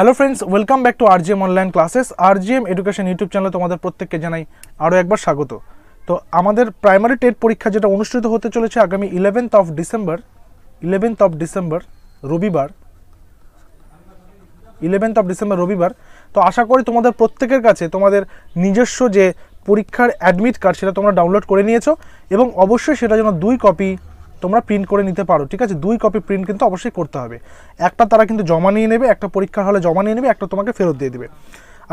Hello friends welcome back to RGM online classes RGM education YouTube চ্যানেলে তোমাদের প্রত্যেককে জানাই আরও একবার স্বাগত। তো আমাদের প্রাইমারি টেট পরীক্ষা যেটা অনুষ্ঠিত হতে চলেছে আগামী eleventh of December eleventh of December রবিবার ইলেভেন্থ অফ ডিসেম্বর রবিবার। তো আশা করি তোমাদের প্রত্যেকের কাছে তোমাদের নিজস্ব যে পরীক্ষার অ্যাডমিট কার্ড সেটা তোমরা ডাউনলোড করে নিয়েছো এবং অবশ্যই সেটা যেন দুই কপি তোমরা প্রিন্ট করে নিতে পারো, ঠিক আছে? দুই কপি প্রিন্ট কিন্তু অবশ্যই করতে হবে। একটা তারা কিন্তু জমা নিয়ে নেবে, একটা পরীক্ষার হলে জমা নিয়ে নেবে, একটা তোমাকে ফেরত দিয়ে দেবে।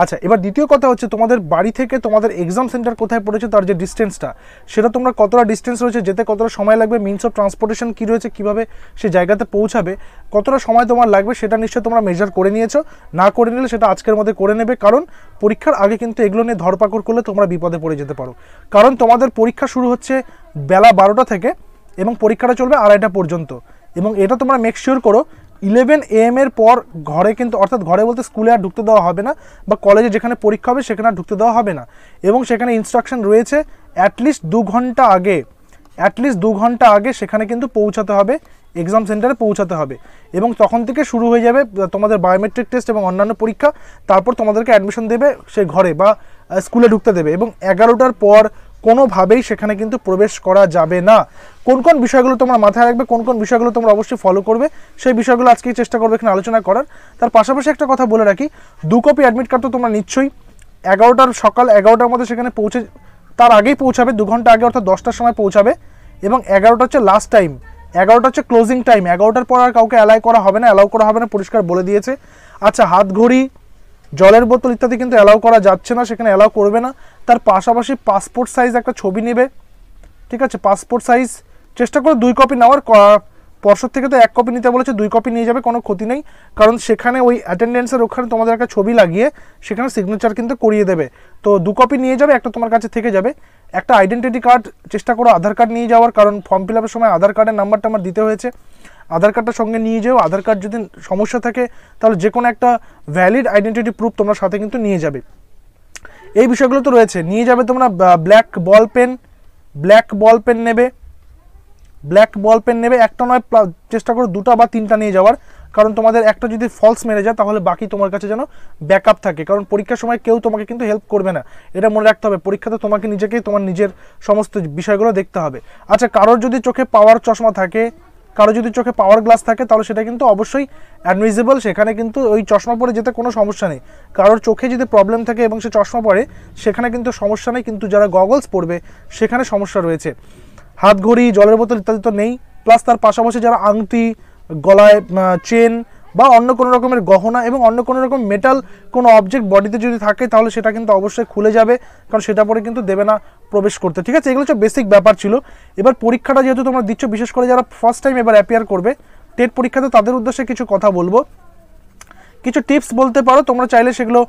আচ্ছা এবার দ্বিতীয় কথা হচ্ছে, তোমাদের বাড়ি থেকে তোমাদের এক্সাম সেন্টার কোথায় পড়েছে, তার যে ডিস্টেন্সটা সেটা তোমরা কতটা ডিস্টেন্স রয়েছে, যেতে কতটা সময় লাগবে মিনস অফ ট্রান্সপোর্টেশন কী রয়েছে, কীভাবে সে জায়গাতে পৌঁছাবে, কতটা সময় তোমার লাগবে, সেটা নিশ্চয়ই তোমরা মেজার করে নিয়েছো। না করে নিলে সেটা আজকের মধ্যে করে নেবে, কারণ পরীক্ষার আগে কিন্তু এগুলো নিয়ে ধরপাকড় করলে তোমরা বিপদে পড়ে যেতে পারো। কারণ তোমাদের পরীক্ষা শুরু হচ্ছে বেলা বারোটা থেকে এবং পরীক্ষাটা চলবে আড়াইটা পর্যন্ত। এবং এটা তোমরা মেক শিওর করো ইলেভেন এম এর পর ঘরে কিন্তু, অর্থাৎ ঘরে বলতে স্কুলে আর ঢুকতে দেওয়া হবে না, বা কলেজে যেখানে পরীক্ষা হবে সেখানে আর ঢুকতে দেওয়া হবে না। এবং সেখানে ইনস্ট্রাকশন রয়েছে অ্যাটলিস্ট দু ঘণ্টা আগে অ্যাটলিস্ট দু ঘণ্টা আগে সেখানে কিন্তু পৌঁছাতে হবে এক্সাম সেন্টারে পৌঁছাতে হবে। এবং তখন থেকে শুরু হয়ে যাবে তোমাদের বায়োমেট্রিক টেস্ট এবং অন্যান্য পরীক্ষা, তারপর তোমাদেরকে অ্যাডমিশন দেবে সে ঘরে বা স্কুলে ঢুকতে দেবে। এবং এগারোটার পর কোনোভাবেই সেখানে কিন্তু প্রবেশ করা যাবে না। কোন কোন বিষয়গুলো তোমরা মাথায় রাখবে, কোন কোন বিষয়গুলো তোমরা অবশ্যই ফলো করবে, সেই বিষয়গুলো আজকেই চেষ্টা করবে এখানে আলোচনা করার। তার পাশাপাশি একটা কথা বলে রাখি, দু কপি অ্যাডমিট কার্ড তো তোমরা নিশ্চয়ই এগারোটার সকাল এগারোটার মধ্যে সেখানে পৌঁছে, তার আগেই পৌঁছাবে, দু ঘণ্টা আগে অর্থাৎ দশটার সময় পৌঁছাবে এবং এগারোটা হচ্ছে লাস্ট টাইম এগারোটা হচ্ছে ক্লোজিং টাইম এগারোটার পর আর কাউকে অ্যালাই করা হবে না অ্যালাউ করা হবে না, পরিষ্কার বলে দিয়েছে। আচ্ছা হাত ঘড়ি জলের বোতল ইত্যাদি কিন্তু অ্যালাউ করা যাচ্ছে না, সেখানে অ্যালাউ করবে না। তার পাশাপাশি পাসপোর্ট সাইজ একটা ছবি নেবে। ঠিক আছে? পাসপোর্ট সাইজ চেষ্টা করে দুই কপি নেওয়ার পর্ষদ থেকে তো এক কপি নিতে বলেছে, দুই কপি নিয়ে যাবে, কোনো ক্ষতি নেই। কারণ সেখানে ওই অ্যাটেন্ডেন্সের ওখানে তোমাদের একটা ছবি লাগিয়ে সেখানে সিগনেচার কিন্তু করিয়ে দেবে। তো দু কপি নিয়ে যাবে, একটা তোমার কাছে থেকে যাবে। একটা আইডেন্টিটি কার্ড চেষ্টা করো আধার কার্ড নিয়ে যাওয়ার, কারণ ফর্ম ফিল সময় আধার কার্ডের নাম্বারটা আমার দিতে হয়েছে। আধার কার্ডটা সঙ্গে নিয়ে যেও, আধার কার্ড যদি সমস্যা থাকে, তাহলে যে কোনো একটা ভ্যালিড আইডেন্টিটি প্রুফ তোমরা সাথে কিন্তু নিয়ে যাবে। এই বিষয়গুলো তো রয়েছে। নিয়ে যাবে তোমরা black ball pen black ball pen নেবে। ব্ল্যাক বল পেন নেবে, একটা নয় চেষ্টা করো দুটো বা তিনটা নিয়ে যাওয়ার। কারণ তোমাদের একটা যদি ফলস মেরে যায়, তাহলে বাকি তোমার কাছে যেন ব্যাকআপ থাকে। কারণ পরীক্ষার সময় কেউ তোমাকে কিন্তু হেল্প করবে না। এটা মনে রাখতে হবে। পরীক্ষাতে তোমাকে নিজেকেই তোমার নিজের সমস্ত বিষয়গুলো দেখতে হবে। আচ্ছা কারোর যদি চোখে পাওয়ার চশমা থাকে কারও যদি চোখে পাওয়ার গ্লাস থাকে, তাহলে সেটা কিন্তু অবশ্যই অ্যাডমিজেবল সেখানে কিন্তু ওই চশমা পরে যেতে কোনো সমস্যা নেই। কারোর চোখে যদি প্রবলেম থাকে এবং সে চশমা পরে, সেখানে কিন্তু সমস্যা নেই। কিন্তু যারা গগলস পরবে, সেখানে সমস্যা রয়েছে। হাত ঘড়ি, জলের বোতল ইত্যাদি তো নেই। প্লাস তার পাশাপাশি যারা আংটি, গলায় চেন বা অন্য কোনো রকমের গহনা এবং অন্য কোনো রকম মেটাল কোনো অবজেক্ট বডিতে যদি থাকে, তাহলে সেটা কিন্তু অবশ্যই খুলে যাবে, কারণ সেটা পরে কিন্তু দেবে না প্রবেশ করতে। ঠিক আছে, এগুলো হচ্ছে বেসিক ব্যাপার ছিল। এবার পরীক্ষাটা যেহেতু তোমরা দিচ্ছ, বিশেষ করে যারা ফার্স্ট টাইম এবার অ্যাপিয়ার করবে টেট পরীক্ষাতে তাদের উদ্দেশ্যে কিছু কথা বলব। কিছু টিপস বলতে পারো, তোমরা চাইলে সেগুলো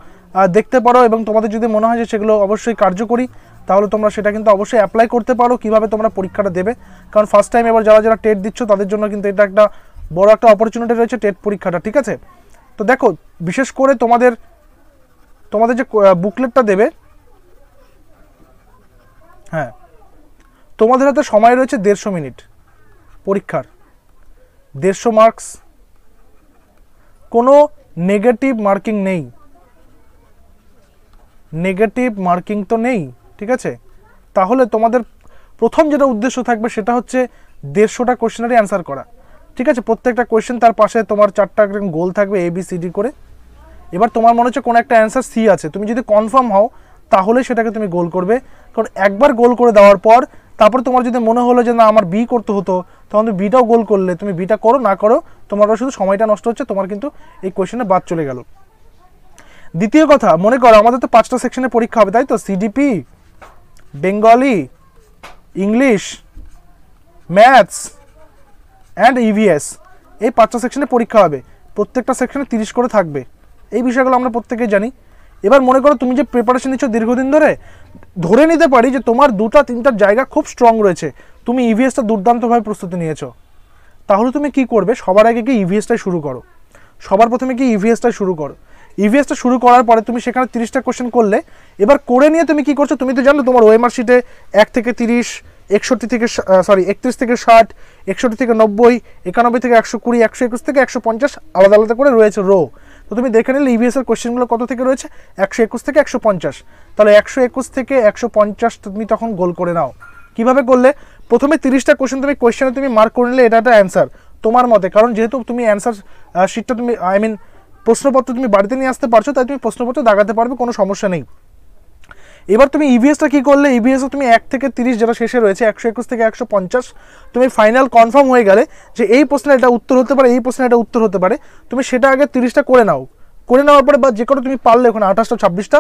দেখতে পারো এবং তোমাদের যদি মনে হয় যে সেগুলো অবশ্যই কার্যকরী, তাহলে তোমরা সেটা কিন্তু অবশ্যই অ্যাপ্লাই করতে পারো, কীভাবে তোমরা পরীক্ষাটা দেবে। কারণ ফার্স্ট টাইম এবার যারা যারা টেট দিচ্ছ, তাদের জন্য কিন্তু এটা একটা বড় একটা অপরচুনিটি রয়েছে টেট পরীক্ষাটা, ঠিক আছে? তো দেখো, বিশেষ করে তোমাদের তোমাদের যে বুকলেটটা দেবে হ্যাঁ তোমাদের হাতে সময় রয়েছে দেড়শো মিনিট পরীক্ষার। দেড়শো মার্কস কোনো নেগেটিভ মার্কিং নেই। নেগেটিভ মার্কিং তো নেই, ঠিক আছে? তাহলে তোমাদের প্রথম যেটা উদ্দেশ্য থাকবে সেটা হচ্ছে দেড়শোটা কোশ্চেনারই অ্যান্সার করা। ঠিক আছে, প্রত্যেকটা কোয়েশ্চেন তার পাশে তোমার চারটা গোল থাকবে এ বি সি ডি করে। এবার তোমার মনে হচ্ছে কোনো একটা অ্যান্সার সি আছে। তুমি যদি কনফার্ম হও, তাহলে সেটাকে তুমি গোল করবে। কারণ একবার গোল করে দেওয়ার পর, তারপর তোমার যদি মনে হলো যে না, আমার বি করতে হতো, তখন তুমি বিটাও গোল করলে। তুমি বিটা করো, না করো, তোমার শুধু সময়টা নষ্ট হচ্ছে, তোমার কিন্তু এই কোয়েশ্চেনে বাদ চলে গেল। দ্বিতীয় কথা, মনে করো আমাদের তো পাঁচটা সেকশনে পরীক্ষা হবে, তাই তো? CDP Bengali English maths and EVS এই পাঁচটা সেকশনে পরীক্ষা হবে। প্রত্যেকটা সেকশনে তিরিশ করে থাকবে। এই বিষয়গুলো আমরা প্রত্যেকেই জানি। এবার মনে করো তুমি যে প্রিপারেশন নিচ্ছ দীর্ঘদিন ধরে ধরে নিতে পারি যে তোমার দুটা, তিনটার জায়গা খুব স্ট্রং রয়েছে। তুমি ইভিএসটা দুর্দান্তভাবে প্রস্তুতি নিয়েছো। তাহলে তুমি কি করবে? সবার আগে কি ইভিএসটাই শুরু করো? সবার প্রথমে কি ইভিএসটা শুরু করো? ইভিএসটা শুরু করার পরে তুমি সেখানে তিরিশটা কোশ্চেন করলে, এবার করে নিয়ে তুমি কি করছ? তুমি তো জানো তোমার ওএমআর শিটে এক থেকে তিরিশ একষট্টি থেকে সরি একত্রিশ থেকে ষাট, একষট্টি থেকে নব্বই, একানব্বই থেকে একশো কুড়ি, একশো একুশ থেকে একশো পঞ্চাশ আলাদা আলাদা করে রয়েছে রো তো তুমি দেখে নিলে ইভিএস এর কোশ্চেনগুলো কত থেকে রয়েছে? একশো একুশ থেকে একশো পঞ্চাশ। তাহলে একশো একুশ থেকে একশো পঞ্চাশ তুমি তখন গোল করে নাও। কীভাবে করলে? প্রথমে তিরিশটা কোশ্চেন তুমি কোয়েশ্চেনে তুমি মার্ক করে নিলে, এটা একটা অ্যান্সার তোমার মতে, কারণ যেহেতু তুমি অ্যান্সার শিটটা তুমি আই মিন প্রশ্নপত্র তুমি বাড়িতে নিয়ে আসতে পারছ, তাই তুমি প্রশ্নপত্র দাগাতে পারবে, কোনো সমস্যা নেই। এবার তুমি ইভিএসটা কি করলে? ইভিএস তুমি এক থেকে তিরিশ যেটা শেষে রয়েছে, একশো একুশ থেকে একশো পঞ্চাশ, তুমি ফাইনাল কনফার্ম হয়ে গেলে যে এই প্রশ্নের এটা উত্তর হতে পারে, এই প্রশ্নের এটা উত্তর হতে পারে, তুমি সেটা আগে তিরিশটা করে নাও। করে নেওয়ার পরে বা যে কোনো তুমি পারলে ওখানে আঠাশটা, ছাব্বিশটা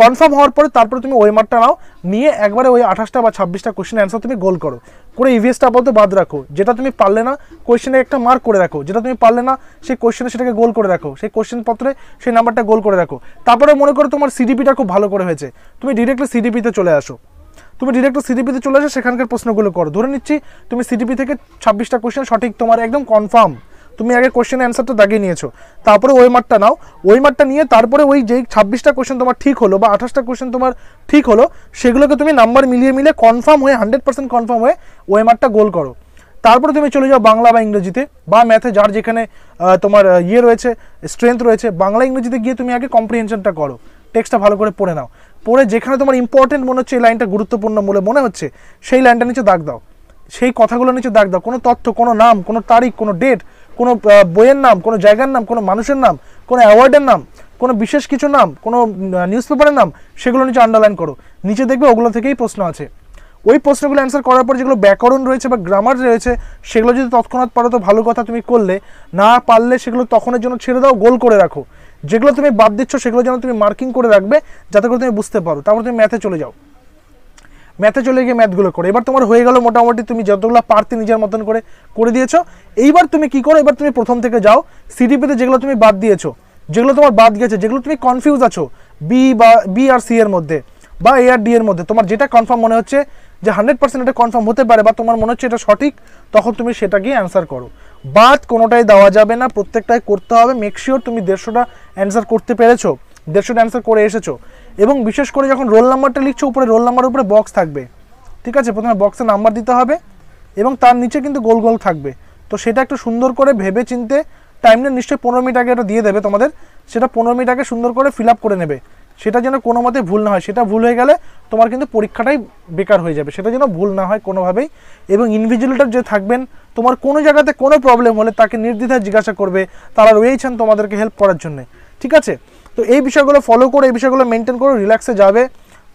কনফার্ম হওয়ার পরে তারপরে তুমি ওই মার্কটা নাও, নিয়ে একবারে ওই আঠাশটা বা ছাব্বিশটা কোয়েশ্চেন অ্যান্সার তুমি গোল করো। করে ইভিএসটা আপাতত বাদ রাখো। যেটা তুমি পারলে না কোয়েশ্চেনে একটা মার্ক করে রাখো। যেটা তুমি পারলে না, সেই কোয়েশ্চেনে সেটাকে গোল করে রাখো। সেই কোয়েশ্চেন পত্রে সেই নাম্বারটা গোল করে রাখো। তারপরে মনে করো তোমার সিডিপিটা খুব ভালো করে হয়েছে। তুমি ডিরেক্টলি সিডিপিতে চলে আসো। তুমি ডিরেক্ট সিডিপিতে চলে আসো সেখানকার প্রশ্নগুলো করো। ধরে নিচ্ছি, তুমি সিডিপি থেকে ছাব্বিশটা কোয়েশ্চেন সঠিক তোমার একদম কনফার্ম তুমি আগে কোশ্চেন অ্যান্সারটা দাগিয়ে নিয়েছো। তারপরে ওই মার্কটা নাও। ওই মার্কটা নিয়ে তারপরে ওই যেই ছাব্বিশটা কোশ্চেন তোমার ঠিক হলো বা আঠাশটা কোশ্চেন তোমার ঠিক হলো, সেগুলোকে তুমি নাম্বার মিলিয়ে মিলিয়ে কনফার্ম হয়ে হান্ড্রেড পার্সেন্ট কনফার্ম হয়ে ওই মার্কটা গোল করো। তারপরে তুমি চলে যাও বাংলা বা ইংরেজিতে বা ম্যাথে যার যেখানে তোমার ইয়ে রয়েছে স্ট্রেংথ রয়েছে, বাংলা, ইংরেজিতে গিয়ে তুমি আগে কম্প্রিহেনশনটা করো। টেক্সটটা ভালো করে পড়ে নাও। পড়ে যেখানে তোমার ইম্পর্টেন্ট মনে হচ্ছে এই লাইনটা গুরুত্বপূর্ণ বলে মনে হচ্ছে, সেই লাইনটা নিচে দাগ দাও। সেই কথাগুলো নিচে দাগ দাও। কোনো তথ্য, কোনো নাম, কোনো তারিখ, কোনো ডেট কোনো বইয়ের নাম, কোনো জায়গার নাম, কোনো মানুষের নাম, কোনো অ্যাওয়ার্ডের নাম, কোনো বিশেষ কিছু নাম, কোনো নিউজ পেপারের নাম, সেগুলো নিচে আন্ডারলাইন করো। নিচে দেখবে ওগুলো থেকেই প্রশ্ন আছে। ওই প্রশ্নগুলো অ্যান্সার করার পর যেগুলো ব্যাকরণ রয়েছে বা গ্রামার রয়েছে, সেগুলো যদি তৎক্ষণাৎ পারো তো ভালো কথা তুমি করলে, না পারলে সেগুলো তখনের জন্য ছেড়ে দাও, গোল করে রাখো। যেগুলো তুমি বাদ দিচ্ছ সেগুলো যেন তুমি মার্কিং করে রাখবে, যাতে করে তুমি বুঝতে পারো। তারপর তুমি ম্যাথে চলে যাও। ম্যাথে চলে গিয়ে ম্যাথগুলো করো। এবার তোমার হয়ে গেল মোটামুটি তুমি যতগুলো পারতে নিজের মতন করে করে দিয়েছ। এইবার তুমি কি করো? এবার তুমি প্রথম থেকে যাও। সিডিপিতে যেগুলো তুমি বাদ দিয়েছ, যেগুলো তোমার বাদ গেছে যেগুলো তুমি কনফিউজ আছো বি বা বি আর সি এর মধ্যে বা এ আর ডি এর মধ্যে, তোমার যেটা কনফার্ম মনে হচ্ছে যে হান্ড্রেড পার্সেন্ট এটা কনফার্ম হতে পারে বা তোমার মনে হচ্ছে এটা সঠিক, তখন তুমি সেটা গিয়ে অ্যান্সার করো। বাদ কোনোটাই দেওয়া যাবে না, প্রত্যেকটাই করতে হবে। মেক শিওর তুমি দেড়শোটা অ্যান্সার করতে পেরেছ। দেড়শোটা অ্যান্সার করে এসেছ। এবং বিশেষ করে যখন রোল নাম্বারটা লিখছো, উপরে রোল নাম্বারের উপরে বক্স থাকবে। ঠিক আছে? প্রথমে বক্সে নাম্বার দিতে হবে এবং তার নিচে কিন্তু গোল গোল থাকবে। তো সেটা একটু সুন্দর করে ভেবে চিনতে টাইমটা নিশ্চয়ই পনেরো মিনিট আগে এটা দিয়ে দেবে তোমাদের। সেটা পনেরো মিনিট আগে সুন্দর করে ফিল আপ করে নেবে। সেটা যেন কোনো মতে ভুল না হয়। সেটা ভুল হয়ে গেলে তোমার কিন্তু পরীক্ষাটাই বেকার হয়ে যাবে। সেটা যেন ভুল না হয় কোনোভাবেই। এবং ইনভিজিলেটর যে থাকবেন, তোমার কোনো জায়গাতে কোনো প্রবলেম হলে তাকে নির্দ্বিধায় জিজ্ঞাসা করবে। তারা রয়েছেন তোমাদেরকে হেল্প করার জন্য। ঠিক আছে? তো এই বিষয়গুলো ফলো করে, এই বিষয়গুলো মেনটেন করে রিল্যাক্সে যাবে,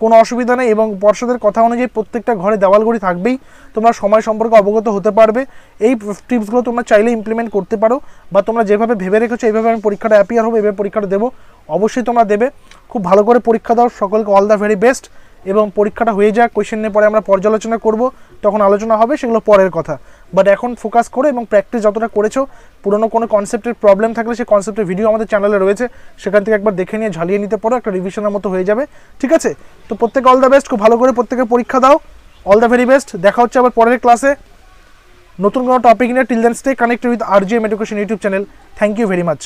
কোনো অসুবিধা নেই এবং পর্ষদের কথা অনুযায়ী প্রত্যেকটা ঘরে দেওয়ালঘড়ি থাকবেই। তোমরা সময় সম্পর্কে অবগত হতে পারবে। এই টিপসগুলো তোমরা চাইলে ইমপ্লিমেন্ট করতে পারো বা তোমরা যেভাবে ভেবে রেখেছো, এইভাবে আমি পরীক্ষাটা অ্যাপিয়ার হব এভাবে পরীক্ষাটা দেবো, অবশ্যই তোমরা দেবে। খুব ভালো করে পরীক্ষা দাও, সকলকে অল দ্য ভেরি বেস্ট এবং পরীক্ষাটা হয়ে যাক নিয়ে পরে আমরা পর্যালোচনা করব, তখন আলোচনা হবে, সেগুলো পরের কথা। বাট এখন ফোকাস করে এবং প্র্যাকটিস যতটা করেছ, পুরনো কোনো কনসেপ্টের প্রবলেম থাকলে সেই কনসেপ্টের ভিডিও আমাদের চ্যানেলে রয়েছে। সেখান থেকে একবার দেখে নিয়ে ঝালিয়ে নিতে পারো, একটা রিভিশনের মতো হয়ে যাবে। ঠিক আছে? তো প্রত্যেকে অল দ্য বেস্ট খুব ভালো করে প্রত্যেকে পরীক্ষা দাও। অল দ্য ভেরি বেস্ট দেখা হচ্ছে আবার পরের ক্লাসে নতুন কোনো টপিক নিয়ে। Till then stay connected with R G M education YouTube channel thank you very much